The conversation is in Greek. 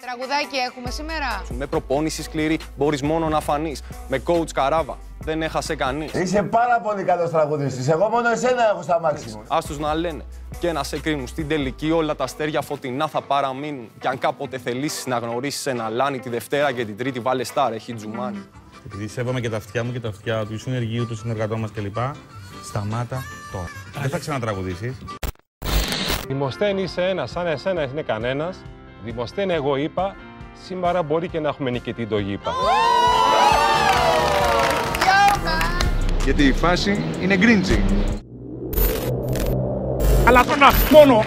Τραγουδάκι έχουμε σήμερα. Με προπόνηση σκληρή μπορείς μόνο να φανείς. Με coach καράβα δεν έχασε κανείς. Είσαι πάρα πολύ καλός τραγουδιστής. Εγώ μόνο εσένα έχω στα μάξι μου. Α του να λένε και να σε κρίνουν. Στην τελική όλα τα αστέρια φωτεινά θα παραμείνουν. Κι αν κάποτε θελήσεις να γνωρίσεις ένα λάνι τη Δευτέρα και την Τρίτη, βάλε στάρ, έχει τζουμάνι. Επειδή σέβομαι και τα αυτιά μου και τα αυτιά του συνεργείου, του συνεργατών μας κλπ. Σταμάτα τώρα. Δεν θα ξανατραγουδήσεις. Δημοσθένη είσαι ένα, σαν εσένα είναι κανένας. Δημοσθένη, εγώ είπα, σήμερα μπορεί και να έχουμε νικητή το γήπα. Γιατί η φάση είναι γκριντζι. Αλλά τον μόνο